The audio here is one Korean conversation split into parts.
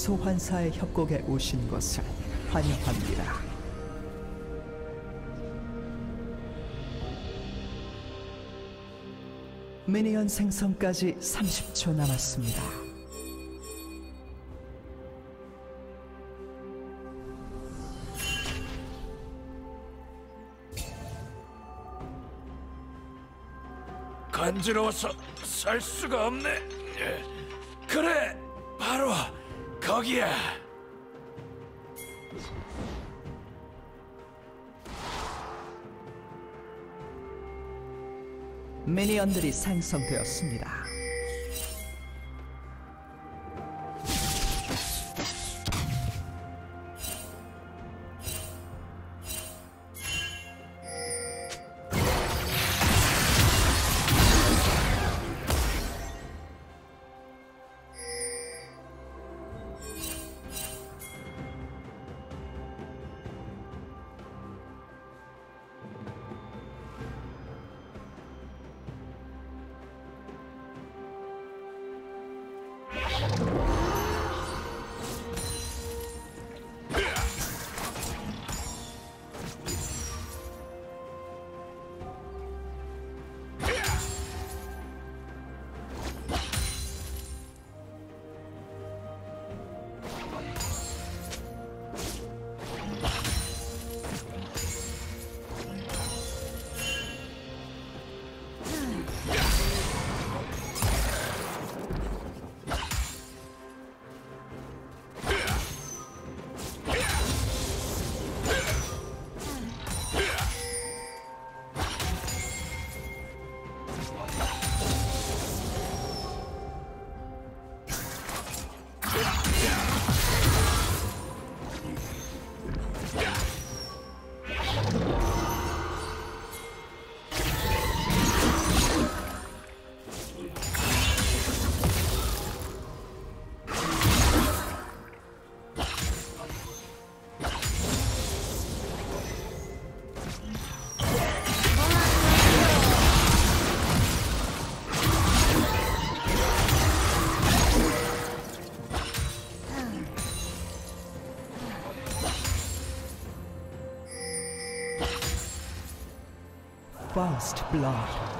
소환사의 협곡에 오신 것을 환영합니다. 미니언 생성까지 30초 남았습니다. 간지러워서 살 수가 없네. 예. 그래, 바로 거기야. 미니언들이 생성되었습니다. First blood.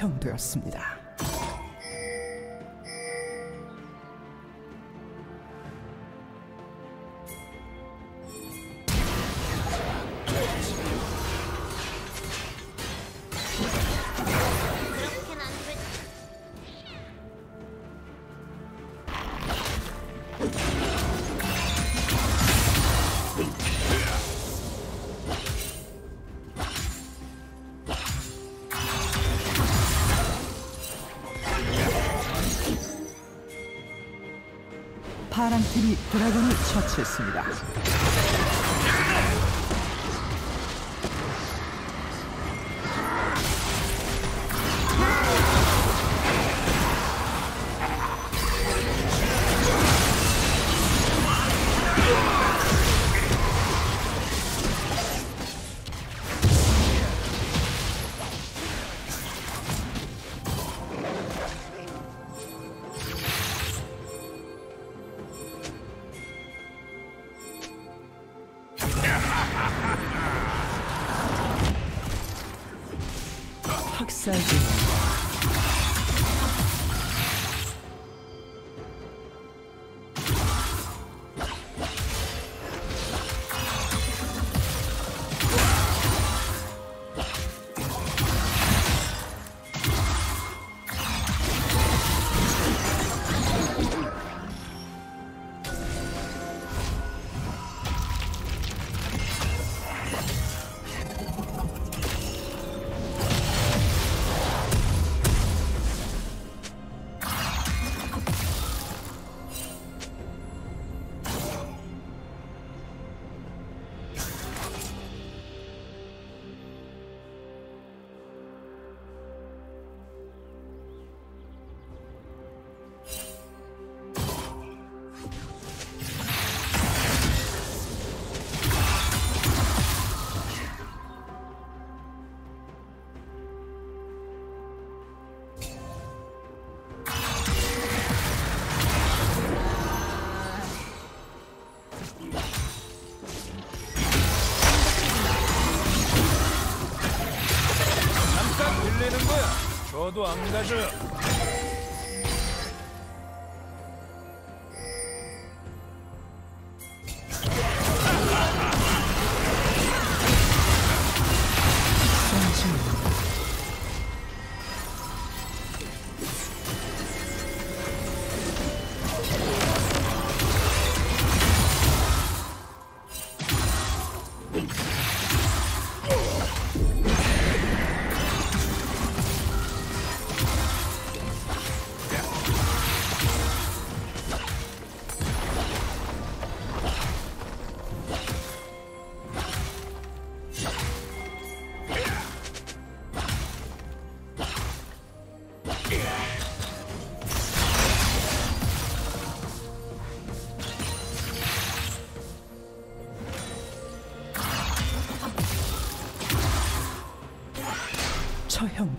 형되었습니다. 팀이 드래곤을 처치했습니다. 段应该是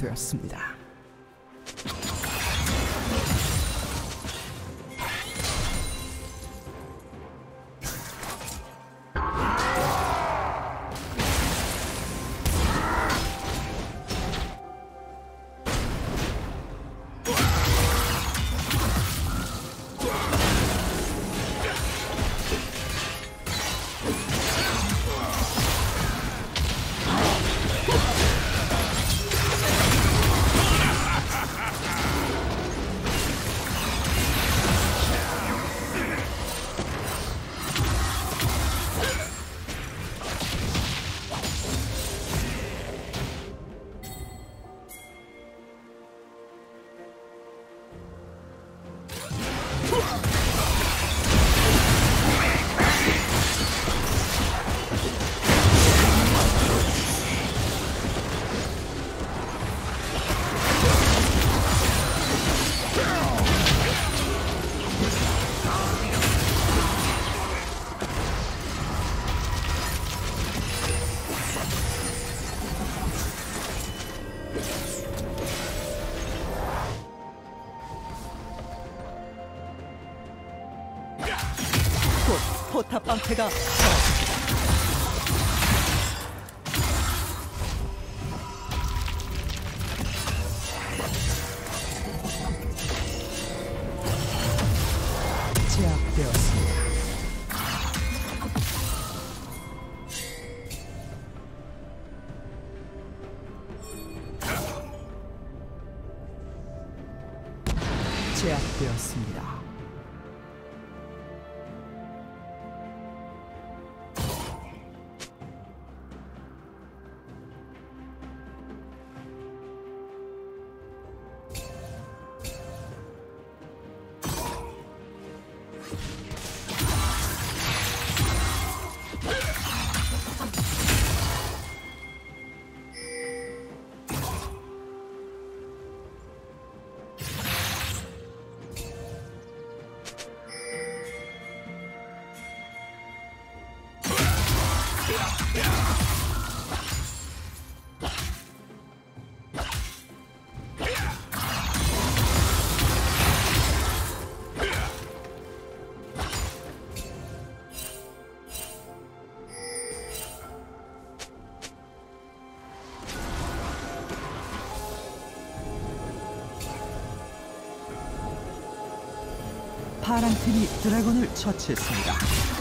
되었습니다. 방패가 사라집니다. 제압되었습니다. 제압되었습니다. 파란 팀이 드래곤을 처치했습니다.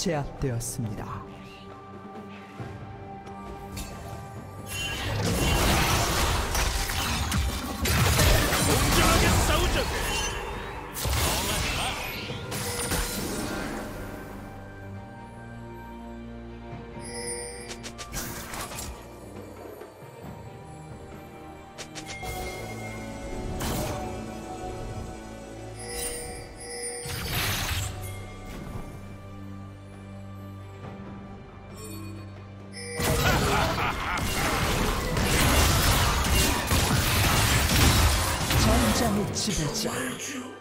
제압되었습니다. Tibetan.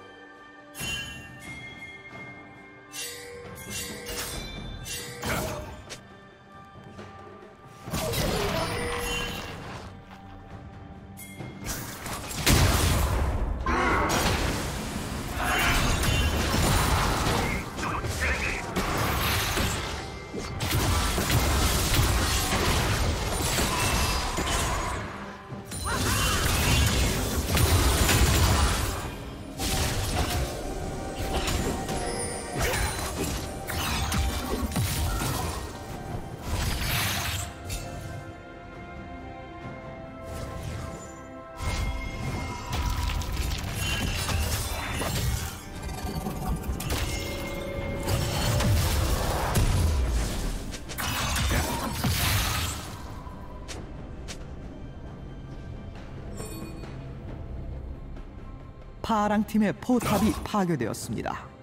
파랑 팀의 포탑이 파괴되었습니다.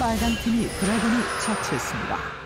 빨간 팀이 드래곤을 처치했습니다.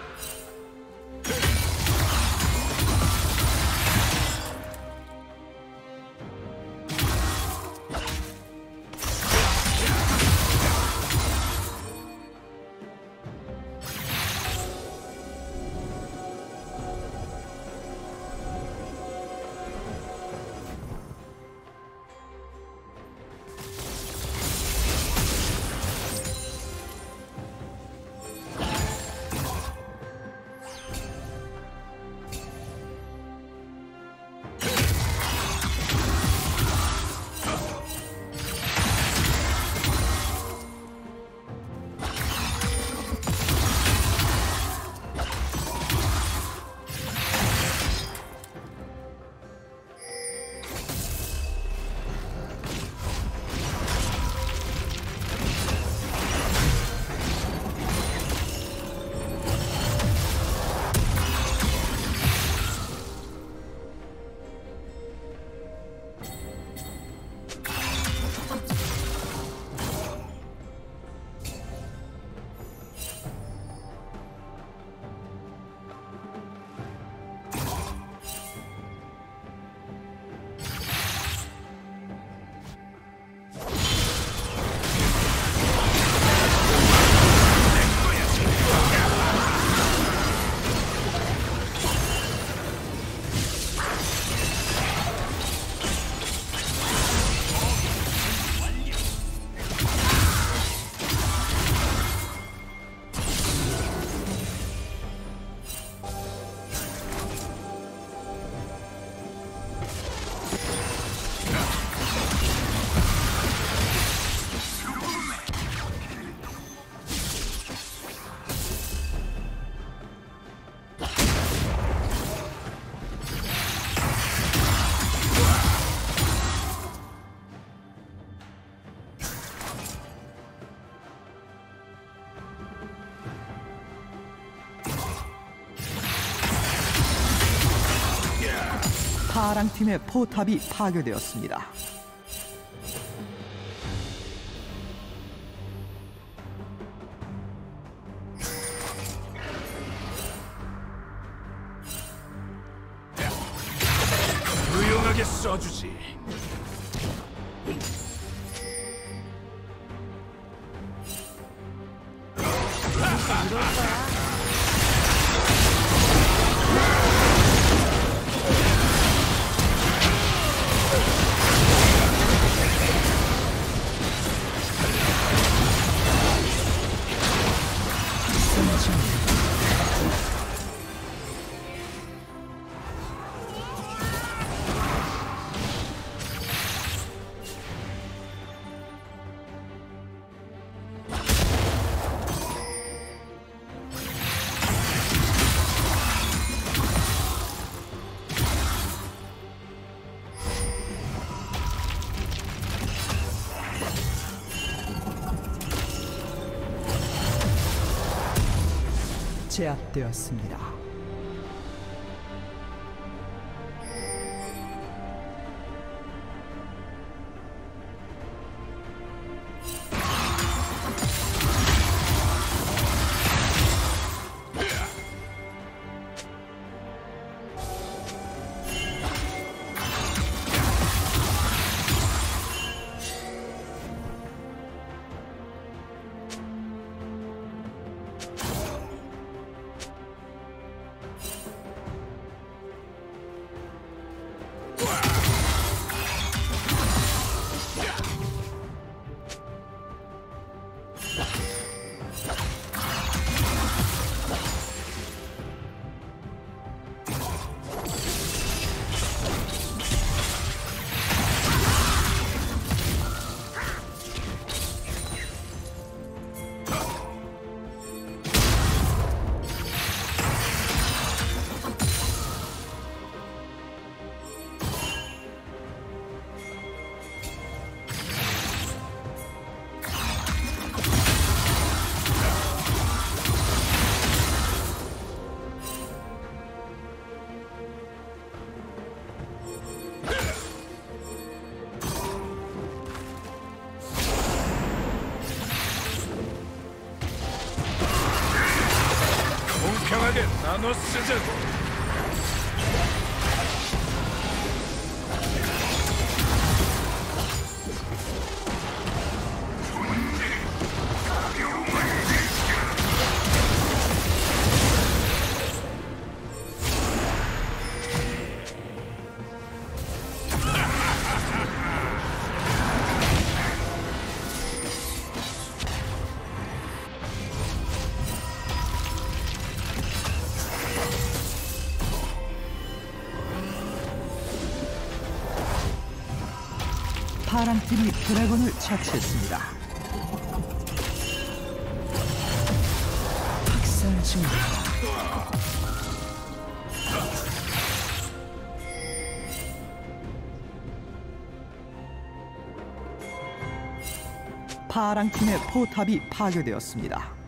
파랑 팀의 포탑이 파괴되었습니다. 제압되었습니다. の手術。 드래곤을 처치했습니다. 학살 중입니다. 파랑 팀의 포탑이 파괴되었습니다.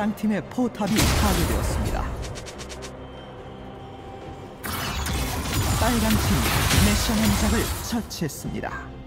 파랑 팀의 포탑이 파괴되었습니다. 빨간 팀이 미션 함작을 처치했습니다.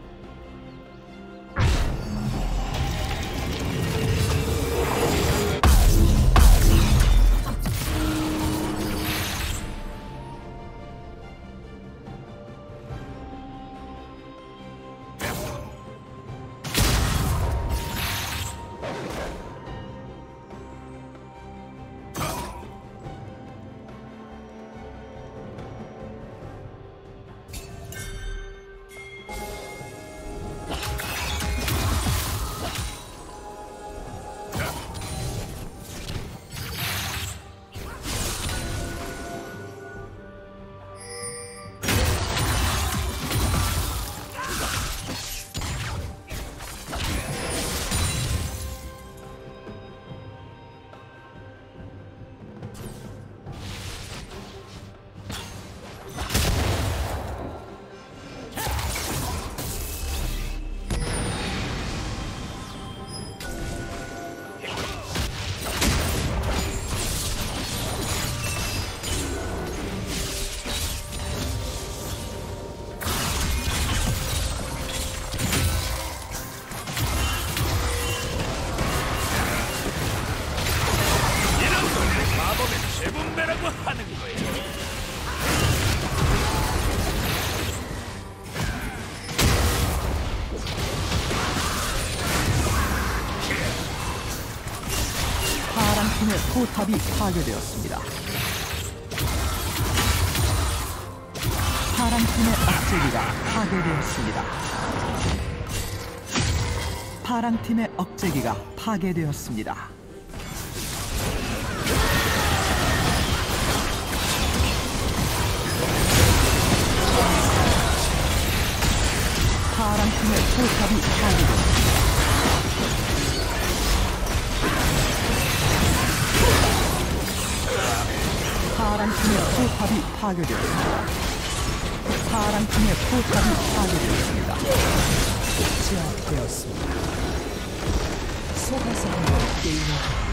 파랑 팀의 포탑이 파괴되었습니다. 파랑 팀의 억제기가 파괴되었습니다. 파랑 팀의 억제기가 파괴되었습니다. 파랑 팀의 포탑이 파괴되었습니다. 파란 팀의 포탑이 파괴되었습니다. 파란 팀의 포탑이 파괴되었습니다. 제압되었습니다. 한번 게임을